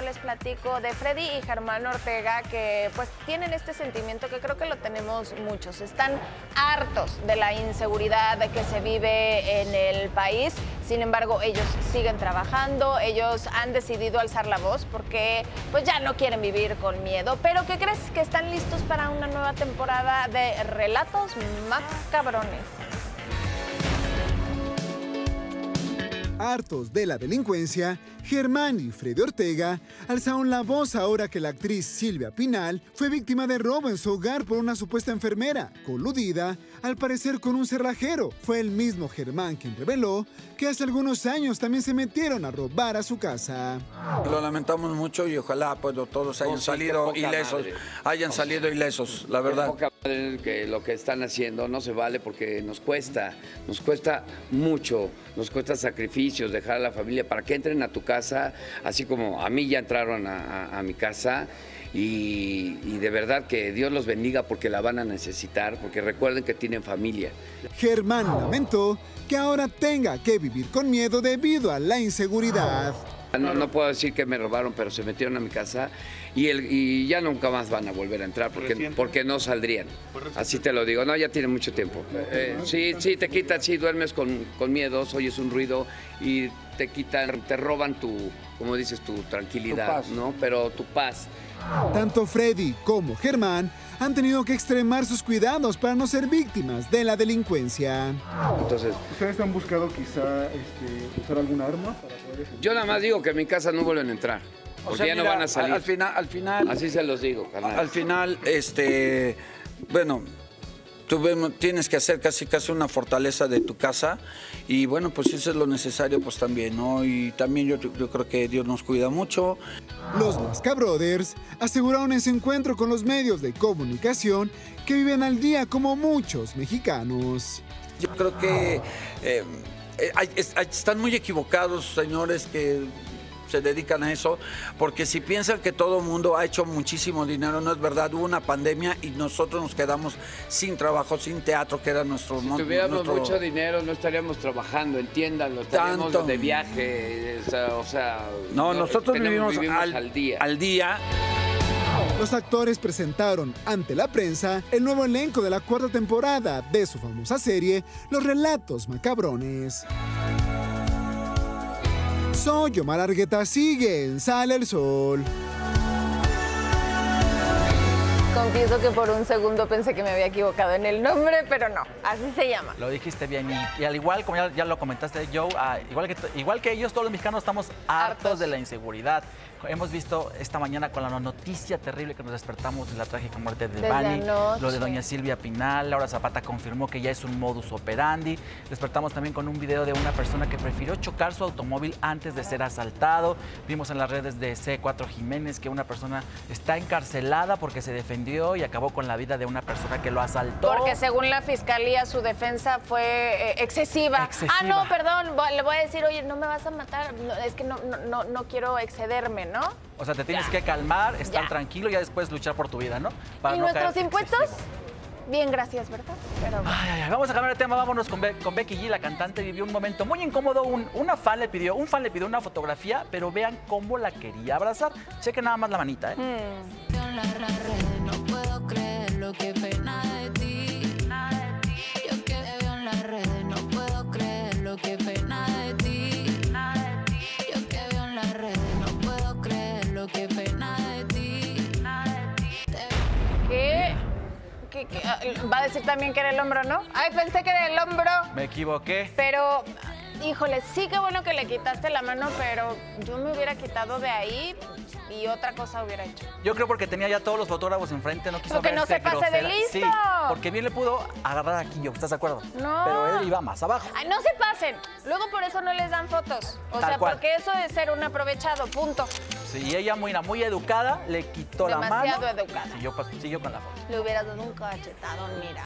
les platico de Freddy y Germán Ortega que pues tienen este sentimiento que creo que lo tenemos muchos. Están hartos de la inseguridad que se vive en el país. Sin embargo, ellos siguen trabajando, ellos han decidido alzar la voz porque pues ya no quieren vivir con miedo. Pero ¿qué crees? Que están listos para una nueva temporada de relatos macabrones. Hartos de la delincuencia, Germán y Freddy Ortega alzaron la voz ahora que la actriz Silvia Pinal fue víctima de robo en su hogar por una supuesta enfermera, coludida, al parecer con un cerrajero. Fue el mismo Germán quien reveló que hace algunos años también se metieron a robar a su casa. Lo lamentamos mucho y ojalá pues, todos hayan Oh, sí, salido ilesos, madre. hayan salido ilesos, la verdad. Que lo que están haciendo no se vale porque nos cuesta, nos cuesta mucho, nos cuesta sacrificios, dejar a la familia para que entren a tu casa, así como a mí ya entraron a, a- a mi casa. Y, y de verdad que Dios los bendiga porque la van a necesitar, porque recuerden que tienen familia. Germán lamentó que ahora tenga que vivir con miedo debido a la inseguridad. No, no puedo decir que me robaron, pero se metieron a mi casa y, el, y ya nunca más van a volver a entrar porque, porque no saldrían. Así te lo digo. No, ya tiene mucho tiempo. Eh, sí, sí, te quitan, sí, duermes con, con miedos, oyes un ruido y te quitan, te roban tu, como dices, tu tranquilidad, ¿no? Pero tu paz. Tanto Freddy como Germán han tenido que extremar sus cuidados para no ser víctimas de la delincuencia. Entonces, ¿Ustedes han buscado quizá este, usar alguna arma para poder... yo nada más digo que en mi casa no vuelven a entrar. O Porque sea, ya no van a salir. Al final, al final, Así se los digo, carnal. al final, este, bueno, tuvimos, tienes que hacer casi casi una fortaleza de tu casa y bueno, pues eso es lo necesario pues también, ¿no? Y también yo, yo creo que Dios nos cuida mucho. Los Masca Brothers aseguraron en su encuentro con los medios de comunicación que viven al día como muchos mexicanos. Yo creo que eh, eh, están muy equivocados, señores, que se dedican a eso, porque si piensan que todo el mundo ha hecho muchísimo dinero, no es verdad, hubo una pandemia y nosotros nos quedamos sin trabajo, sin teatro, que era nuestro... Si no- tuviéramos nuestro- mucho dinero, no estaríamos trabajando, entiéndanlo, estaríamos Tanto. de viaje, o sea, o sea, No, nosotros tenemos- vivimos, al, al día. al día. Los actores presentaron ante la prensa el nuevo elenco de la cuarta temporada de su famosa serie Los Relatos Macabrones. Soy Omar Argueta, sigue en Sale el Sol. Confieso que por un segundo pensé que me había equivocado en el nombre, pero no, así se llama. Lo dijiste bien. Y, y al igual, como ya, ya lo comentaste, Joe, ah, igual, que, igual que ellos, todos los mexicanos estamos hartos, Hartos. de la inseguridad. Hemos visto esta mañana con la noticia terrible que nos despertamos de la trágica muerte de Bani, lo de doña Silvia Pinal. Laura Zapata confirmó que ya es un modus operandi. Despertamos también con un video de una persona que prefirió chocar su automóvil antes de ser asaltado. Vimos en las redes de C4 Jiménez que una persona está encarcelada porque se defendió y acabó con la vida de una persona que lo asaltó. Porque según la fiscalía su defensa fue eh, excesiva. Excesiva. Ah, no, perdón, le voy a decir, oye, no me vas a matar, No, es que no, no, no, quiero excederme, ¿no? O sea, te tienes Ya. que calmar, estar Ya. tranquilo y ya después luchar por tu vida, ¿no? Para ¿Y nuestros impuestos? excesivo. Bien, gracias, ¿verdad? Pero Ay, ay, vamos a cambiar de tema, vámonos con, Be- con Becky G, la cantante vivió un momento muy incómodo, un, una fan le pidió, un fan le pidió una fotografía, pero vean cómo la quería abrazar. Chequen nada más la manita, ¿eh? mm, en las redes, no puedo creer lo que pena de ti. Yo que te veo en las redes, no puedo creer lo que pena de ti. Yo que veo en las redes, no puedo creer lo que pena de ti. ¿qué? ¿Qué- qué? Ah, Va a decir también que era el hombro, ¿no? Ay, pensé que era el hombro. Me equivoqué. Pero, híjole, sí que bueno que le quitaste la mano, pero yo me hubiera quitado de ahí y otra cosa hubiera hecho. Yo creo porque tenía ya todos los fotógrafos enfrente, no quiso Porque no verse se pase de grosera. Sí, listo. porque bien le pudo agarrar aquí yo, ¿estás de acuerdo? No. Pero él iba más abajo. Ay, no se pasen. Luego por eso no les dan fotos. O Tal sea, cual. porque eso es ser un aprovechado, punto. Sí, ella muy, muy educada, le quitó la mano. Demasiado educada. Siguió, pa- siguió con la foto. Le hubieras dado un cachetado, mira.